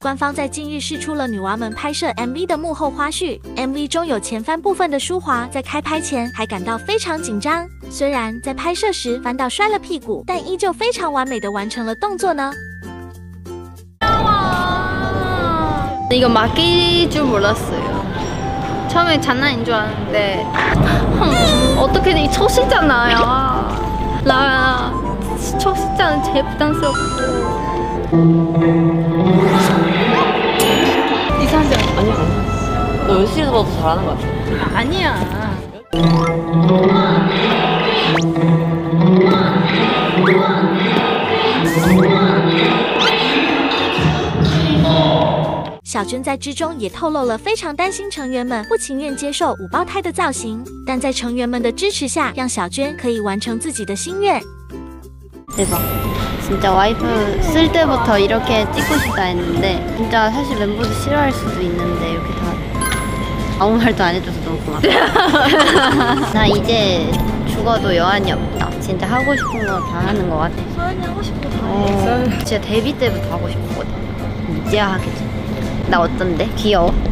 官方在近日释出了女娃们拍摄 MV 的幕后花絮。MV 中有前翻部分的舒华，在开拍前还感到非常紧张。虽然在拍摄时翻到摔了屁股，但依旧非常完美的完成了动作呢。 이거 막일 줄 몰랐어요. 처음에 장난인 줄 알았는데 흠, 어떻게 이 첫시잖아요. 나 첫 시자는 제일 부담스럽고 않아? 아니야 아니야 너 연습실에서 봐도 잘하는 것 같아 아니야. “小娟在之中也透露了非常担心成员们不情愿接受五胞胎的造型，但在成员们的支持下，让小娟可以完成自己的心愿。 대박. 진짜 와이프 쓸 때부터 이렇게 찍고 싶다 했는데 진짜 사실 멤버들 싫어할 수도 있는데 이렇게 다 아무 말도 안 해줘서 너무 고맙다. 나 이제 죽어도 여한이 없다. 진짜 하고 싶은 거 다 하는 거 같아. 소연이 하고 싶은 거다 어, 진짜 데뷔 때부터 하고 싶었거든. 이제야 하게 돼. 나 어떤데? 귀여워?